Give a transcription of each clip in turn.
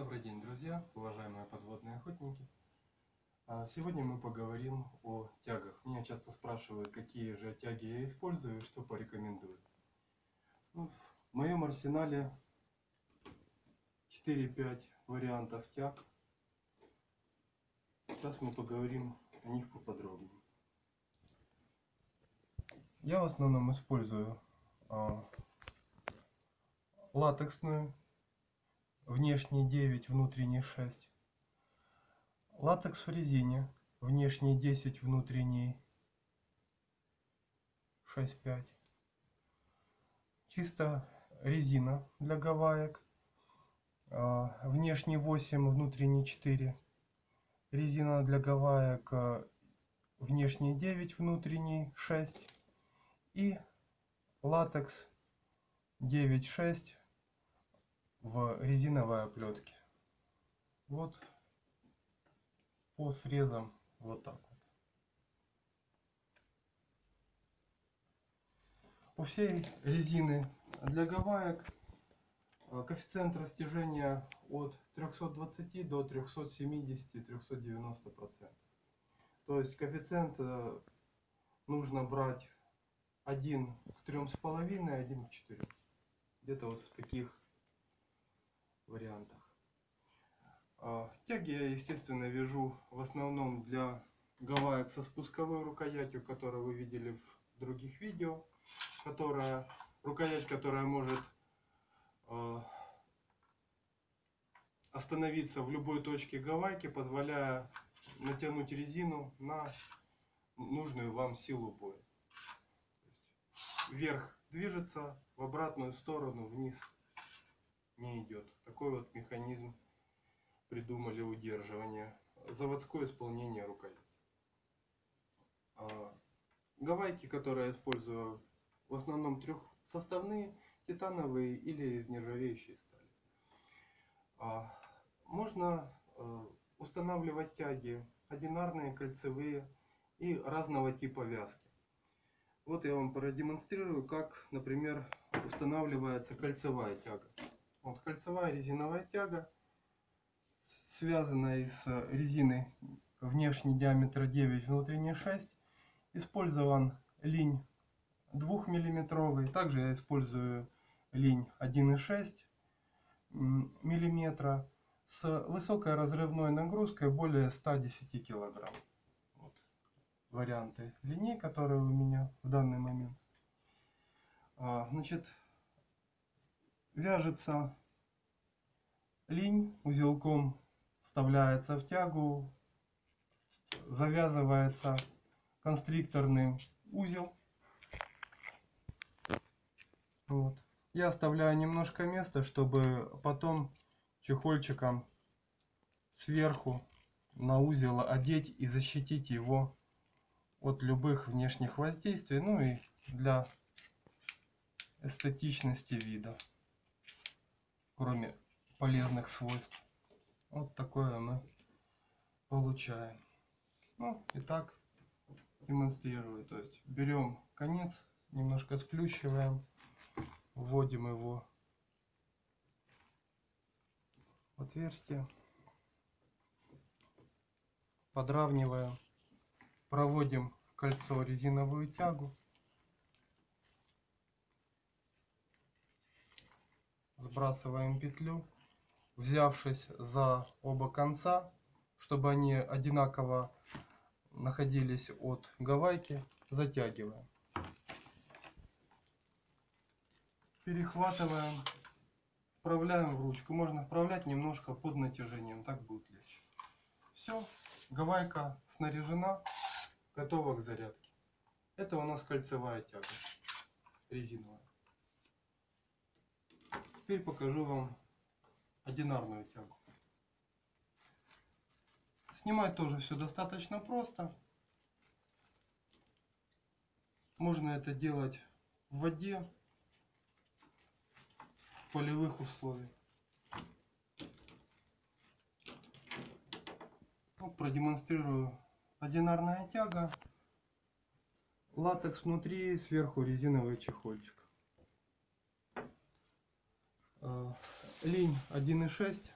Добрый день, друзья, уважаемые подводные охотники. А, Сегодня мы поговорим о тягах. Меня часто спрашивают, какие же тяги я использую и что порекомендую. Ну, в моем арсенале 4-5 вариантов тяг. Сейчас мы поговорим о них поподробнее. Я в основном использую а, латексную внешний 9, внутренний 6. Латекс в резине, внешний 10, внутренний 6,5. Чисто резина для гаваек, а, внешний 8, внутренний 4. Резина для гаваек, а, внешний 9, внутренний 6. И латекс 9,6 в резиновой оплетке. Вот по срезам вот так вот. У всей резины для гаваек э, коэффициент растяжения от 320 до 370-390 процентов. То есть коэффициент э, нужно брать 1 к 3,5, 1 к 4. Где-то вот в таких вариантах. А, Тяги я, естественно, вяжу в основном для гаваек со спусковой рукоятью, которую вы видели в других видео. Которая, рукоять, которая может а, остановиться в любой точке гавайки, позволяя натянуть резину на нужную вам силу боя. Вверх движется, в обратную сторону вниз не идет. Такой вот механизм придумали удерживания. Заводское исполнение рукояти. А, гавайки, которые я использую, в основном трехсоставные, титановые или из нержавеющей стали. А, можно а, устанавливать тяги одинарные, кольцевые и разного типа вязки. Вот я вам продемонстрирую, как, например, устанавливается кольцевая тяга. Вот кольцевая резиновая тяга, связанная из резины внешний диаметр 9, внутренний 6. Использован линь 2 миллиметровый. Также я использую линь 1,6 миллиметра с высокой разрывной нагрузкой более 110 килограмм. Вот варианты линий, которые у меня в данный момент. А, значит, вяжется. Линь узелком вставляется в тягу завязывается констрикторный узел. Вот. я оставляю немножко места чтобы потом чехольчиком сверху на узел одеть и защитить его от любых внешних воздействий ну и для эстетичности вида кроме полезных свойств. Вот такое мы получаем. Ну, и так демонстрирую. То есть берем конец, немножко сплющиваем, вводим его в отверстие, подравниваем, проводим кольцо резиновую тягу. Сбрасываем петлю, взявшись за оба конца, чтобы они одинаково находились от гавайки, затягиваем. Перехватываем, вправляем в ручку. Можно вправлять немножко под натяжением, так будет легче. Все, гавайка снаряжена, готова к зарядке. Это у нас кольцевая тяга резиновая. Теперь покажу вам одинарную тягу. Снимать тоже все достаточно просто. Можно это делать в воде, в полевых условиях. Ну, продемонстрирую одинарная тяга, латекс внутри, сверху резиновый чехольчик. А, линь 1.6.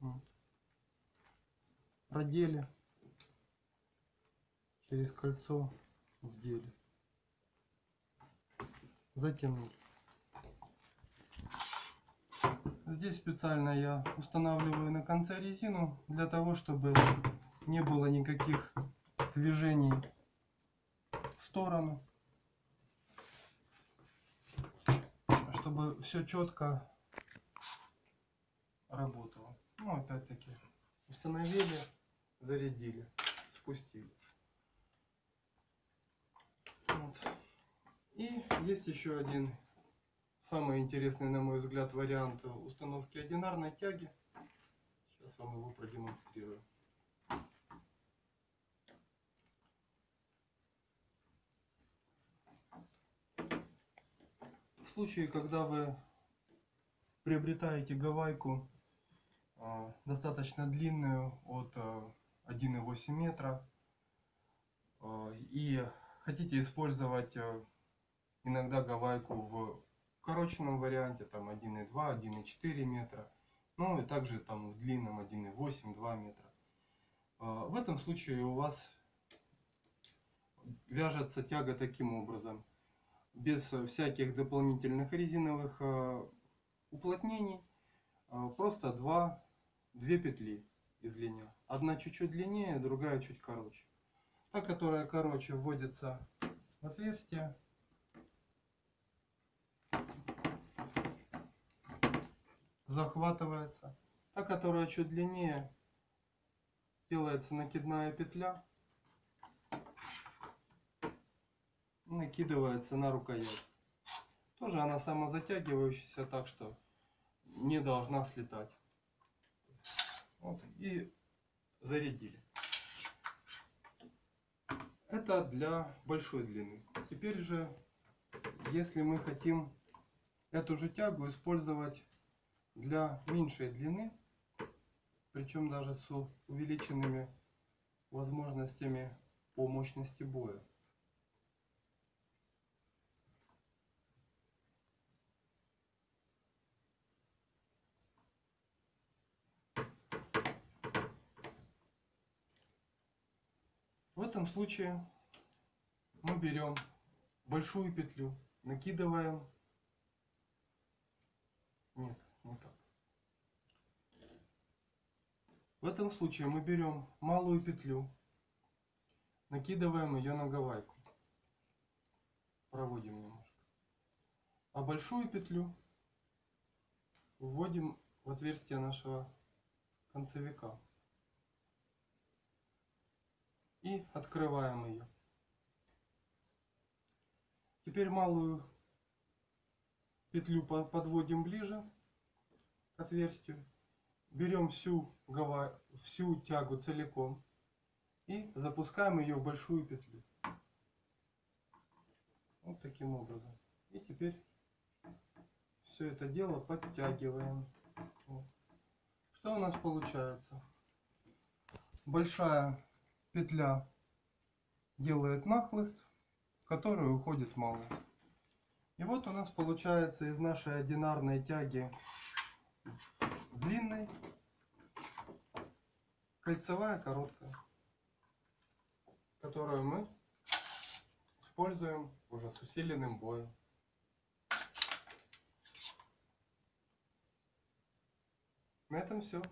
Вот. Продели через кольцо в деле. Затянули. Здесь специально я устанавливаю на конце резину для того, чтобы не было никаких движений в сторону. Чтобы все четко работало. Ну, опять-таки, установили, зарядили, спустили. Вот. И есть еще один самый интересный, на мой взгляд, вариант установки одинарной тяги. Сейчас вам его продемонстрирую. Случае, когда вы приобретаете гавайку а, достаточно длинную, от а, 1,8 метра, а, и хотите использовать иногда гавайку в укороченном варианте, там 1,2, 1,4 метра, ну и также там в длинном 1,8, 2 метра. В этом случае у вас вяжется тяга таким образом, без всяких дополнительных резиновых а, уплотнений, а, просто два, две петли из линия. Одна чуть-чуть длиннее, другая чуть короче. Та, которая короче, вводится в отверстие. Захватывается. Та, которая чуть длиннее, делается накидная петля. и Накидывается на рукоять. Тоже она самозатягивающаяся, так что не должна слетать. Вот, и зарядили. Это для большой длины. Теперь же, если мы хотим эту же тягу использовать для меньшей длины, причем даже с увеличенными возможностями по мощности боя. В этом случае мы берем большую петлю, накидываем. Нет, не так. В этом случае мы берем малую петлю, накидываем ее на гавайку. Проводим немножко. А большую петлю вводим в отверстие нашего концевика. И открываем ее. Теперь малую петлю подводим ближе к отверстию. Берем всю, всю тягу целиком и запускаем ее в большую петлю. Вот таким образом. И теперь все это дело подтягиваем. Что у нас получается? Большая петля делает нахлыст, в который уходит малая. И вот у нас получается из нашей одинарной тяги длинной кольцевая короткая, которую мы используем уже с усиленным боем. На этом все.